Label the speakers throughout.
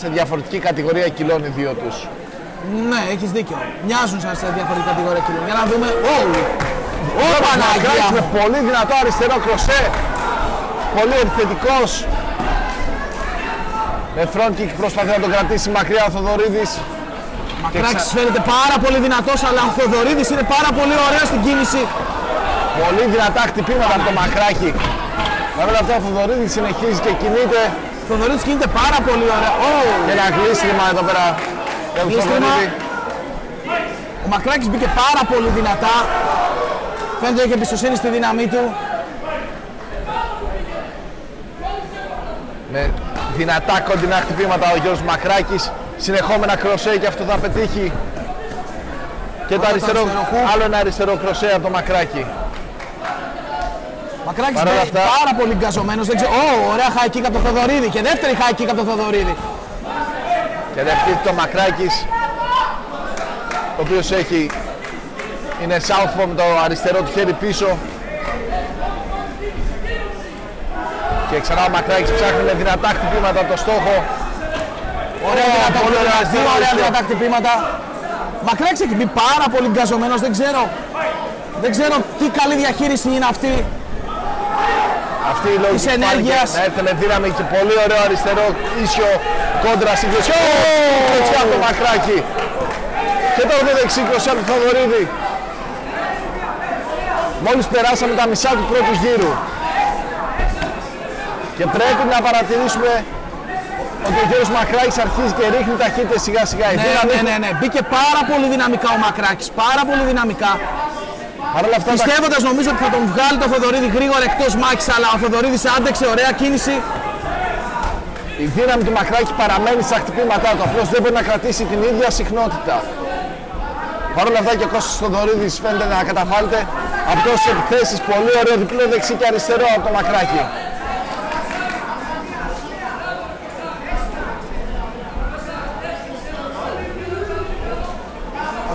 Speaker 1: σε διαφορετική κατηγορία κιλών οι δύο τους.
Speaker 2: Ναι, έχεις δίκιο. Μοιάζουν σαν σε διαφορετική κατηγορία κιλών. Για να δούμε. Ω! Ω,
Speaker 1: Μακράκης
Speaker 2: Παναγία
Speaker 1: με
Speaker 2: μου.
Speaker 1: πολύ δυνατό αριστερό κροσέ. Πολύ επιθετικός. Με front kick προσπαθεί να τον κρατήσει μακριά ο Θοδωρίδης.
Speaker 2: Μακράκης φαίνεται πάρα πολύ δυνατός, αλλά ο Θοδωρίδης είναι πάρα πολύ ωραίος στην κίνηση.
Speaker 1: Πολύ δυνατά χτυπήματα από το Μακράκι. Παρ' όλα αυτά ο Θοδωρίδης συνεχίζει και κινείται.
Speaker 2: Ο Θοδωρίδης κινείται πάρα πολύ ωραία. Ω!
Speaker 1: Και ένα γλίστριμα εδώ πέρα για τον
Speaker 2: Γλίστριμα.
Speaker 1: Θοδωρίδη.
Speaker 2: Ο Μακράκης μπήκε πάρα πολύ δυνατά. Φαίνεται ότι έχει εμπιστοσύνη στη δύναμή του.
Speaker 1: Με δυνατά κοντινά χτυπήματα ο Γιώργος Μακράκης. Συνεχόμενα κροσέ και αυτό θα πετύχει. Και το
Speaker 2: το
Speaker 1: αριστερό,
Speaker 2: αριστερό χου.
Speaker 1: άλλο ένα αριστερό κροσέ από το Μακράκι.
Speaker 2: Μακράκης
Speaker 1: Παρ' όλα
Speaker 2: μπαίνει
Speaker 1: αυτά-
Speaker 2: πάρα πολύ γκαζωμένος. Δεν ξέρω. Ω, ωραία high kick από τον Θοδωρίδη. Και δεύτερη high kick από τον Θοδωρίδη.
Speaker 1: Και δεχτήθηκε ο Μακράκης ο οποίος έχει είναι southpaw με το αριστερό του χέρι πίσω και ξανά ο Μακράκης ψάχνει με δυνατά χτυπήματα το στόχο
Speaker 2: Ωραία
Speaker 1: Ω,
Speaker 2: δυνατά
Speaker 1: πολύ ωραία
Speaker 2: χτυπήματα. Δύο
Speaker 1: αριστερό,
Speaker 2: ωραία
Speaker 1: αριστερό.
Speaker 2: δυνατά χτυπήματα. Μακράκης έχει μπει πάρα πολύ γκαζωμένος. Δεν ξέρω. Δεν ξέρω τι καλή διαχείριση είναι αυτή.
Speaker 1: Αυτή η λόγη
Speaker 2: Της ενέργειας.
Speaker 1: να έρθει με δύναμη και πολύ ωραίο αριστερό ίσιο κόντρα σύγκριση Ω, δεξιά από το Μακράκη και τώρα το δεξί κροσιά του Θοδωρίδη μόλις περάσαμε τα μισά του πρώτου γύρου και πρέπει να παρατηρήσουμε ότι ο Γιώργος Μακράκης αρχίζει και ρίχνει ταχύτητες σιγά σιγά. Η
Speaker 2: Ναι,
Speaker 1: δύναμη
Speaker 2: ναι, ναι, ναι. Μπήκε πάρα πολύ δυναμικά ο Μακράκης. Πάρα πολύ δυναμικά.
Speaker 1: Παρ' όλα αυτά τα-
Speaker 2: Πιστεύοντας νομίζω ότι θα τον βγάλει το Θοδωρίδη γρήγορα εκτός μάχης, αλλά ο Θοδωρίδης άντεξε ωραία κίνηση.
Speaker 1: η δύναμη του Μακράκη παραμένει στα χτυπήματά του. Απλώς δεν μπορεί να κρατήσει την ίδια συχνότητα. Παρ' όλα αυτά και ο Κώστας Θοδωρίδης φαίνεται να καταφάλεται από τόσες επιθέσεις. Πολύ ωραίο διπλό δεξί και αριστερό από το Μακράκη.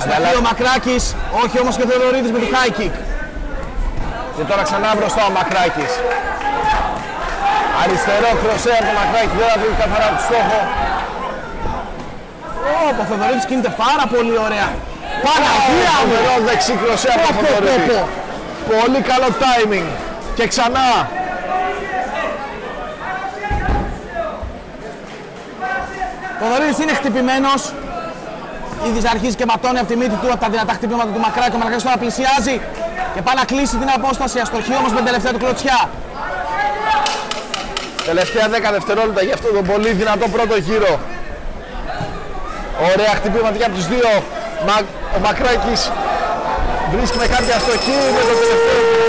Speaker 2: Σταθεί ο Μακράκης, όχι όμως και ο Θοδωρίδης με τη high kick.
Speaker 1: Και τώρα ξανά μπροστά ο Μακράκης. Αριστερό κροσέ από το Μακράκη. Δεν θα βρει καθαρά το στόχο.
Speaker 2: Ω, ο Θοδωρίδης κινείται πάρα πολύ ωραία. Παναγία μου!
Speaker 1: Φοβερό δεξί κροσέ από
Speaker 2: Πω,
Speaker 1: τον
Speaker 2: πω, πω,
Speaker 1: Θοδωρίδη.
Speaker 2: πω.
Speaker 1: Πολύ καλό timing. Και ξανά.
Speaker 2: Ο Θοδωρίδης είναι χτυπημένος. Ήδη αρχίζει και ματώνει από τη μύτη του από τα δυνατά χτυπήματα του Μακράκη. Ο Μακράκης τώρα πλησιάζει και πάει να κλείσει την απόσταση. Αστοχή όμως με την τελευταία του κλωτσιά.
Speaker 1: Τελευταία 10 δευτερόλεπτα για αυτό τον πολύ δυνατό πρώτο γύρο. Ωραία χτυπήματα και από τους δύο. Μα- Ο Μακράκης βρίσκει με κάποια αστοχή με το τελευταίο.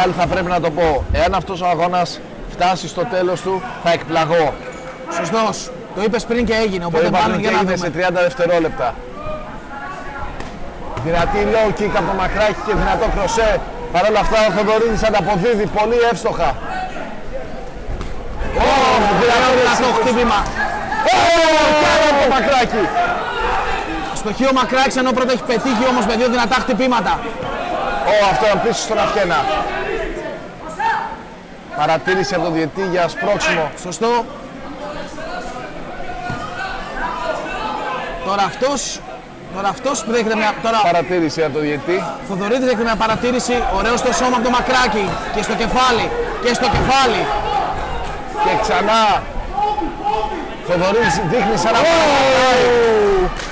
Speaker 1: Πάλι θα πρέπει να το πω. Εάν αυτός ο αγώνας φτάσει στο τέλος του, θα εκπλαγώ.
Speaker 2: Σωστός. Το είπες πριν και έγινε,
Speaker 1: Το
Speaker 2: οπότε
Speaker 1: είπα
Speaker 2: πάμε
Speaker 1: πριν και
Speaker 2: για να
Speaker 1: έγινε
Speaker 2: δούμε.
Speaker 1: σε 30 δευτερόλεπτα. Δυνατή low kick από το Μακράκη και δυνατό κροσέ. Παρ' όλα αυτά ο Θοδωρίδης ανταποδίδει πολύ εύστοχα. Ω, δυνατό
Speaker 2: Δυνατό
Speaker 1: δεξί
Speaker 2: χτύπημα.
Speaker 1: Ω, κι άλλο από το Μακράκη.
Speaker 2: Στοχή ο Μακράκης ενώ πρώτα έχει πετύχει όμως με δύο δυνατά χτυπήματα.
Speaker 1: Ω, αυτό πίσω στον Αυχένα. Παρατήρηση από τον διετή για σπρώξιμο.
Speaker 2: Σωστό. Τώρα αυτός, τώρα αυτός που δέχεται μια, τώρα
Speaker 1: Παρατήρηση από τον διετή.
Speaker 2: ο Θοδωρίδης δέχεται μια παρατήρηση, ωραίο στο σώμα από το Μακράκη και στο κεφάλι και στο κεφάλι.
Speaker 1: Και ξανά Θοδωρίδης δείχνει σαν να παρακαλάει.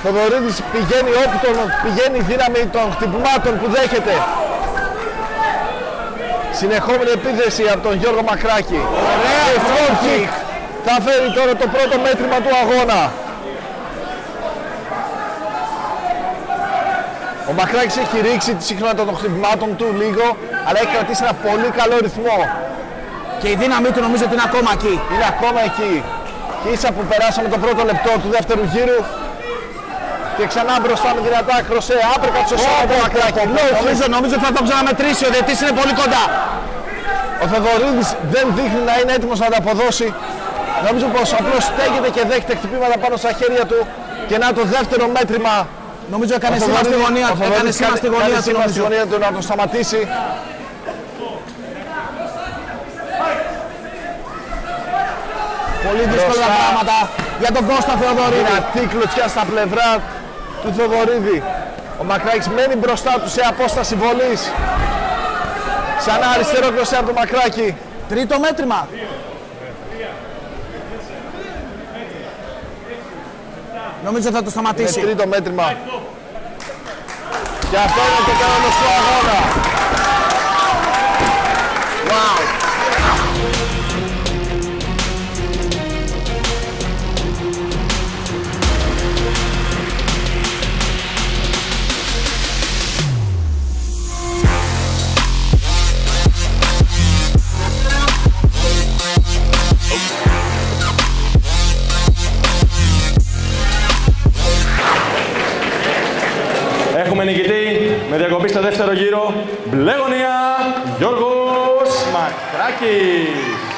Speaker 1: Θοδωρίδης πηγαίνει όπου τον πηγαίνει η δύναμη των χτυπημάτων που δέχεται. Συνεχόμενη επίθεση από τον Γιώργο Μακράκη.
Speaker 2: Ωραία
Speaker 1: Και front kick. Θα φέρει τώρα το πρώτο μέτρημα του αγώνα. Ο Μακράκης έχει ρίξει τη συχνότητα των χτυπημάτων του λίγο, αλλά έχει κρατήσει ένα πολύ καλό ρυθμό.
Speaker 2: Και η δύναμή του νομίζω ότι είναι ακόμα εκεί.
Speaker 1: Είναι ακόμα εκεί. Και ίσα που περάσαμε το πρώτο λεπτό του δεύτερου γύρου και ξανά μπροστά με δυνατά κροσέ, άπρεκα του Σάββατο Μακράκη.
Speaker 2: Νομίζω, νομίζω ότι θα το ξαναμετρήσει, ο διαιτής είναι πολύ κοντά.
Speaker 1: Ο Θεδωρίδης δεν δείχνει να είναι έτοιμος να τα αποδώσει. Νομίζω πως απλώς στέκεται και δέχεται χτυπήματα πάνω στα χέρια του και να το δεύτερο μέτρημα
Speaker 2: Νομίζω έκανε
Speaker 1: ο
Speaker 2: σήμα στη
Speaker 1: Θοδωρίδης-
Speaker 2: γωνία,
Speaker 1: ο
Speaker 2: έκανε
Speaker 1: Θοδωρίδης
Speaker 2: σήμα
Speaker 1: κάνει-
Speaker 2: στη
Speaker 1: κάνει
Speaker 2: γωνία του
Speaker 1: σήμα στη
Speaker 2: νομίζω.
Speaker 1: γωνία του να το σταματήσει.
Speaker 2: Πολύ δύσκολα
Speaker 1: Μπροστά.
Speaker 2: πράγματα για τον Κώστα Θεοδωρίδη.
Speaker 1: Δυνατή κλωτσιά στα πλευρά του Θοδωρίδη. Ο Μακράκης μένει μπροστά του σε απόσταση βολής. Ξανά αριστερό κλωτσιά από το Μακράκη.
Speaker 2: Τρίτο μέτρημα. Νομίζω θα το
Speaker 1: Με
Speaker 2: σταματήσει.
Speaker 1: τρίτο μέτρημα. Και αυτό είναι το τέλος του αγώνα.
Speaker 3: Έχουμε νικητή με διακοπή στο δεύτερο γύρο. Μπλε γωνία, Γιώργος Μακράκης.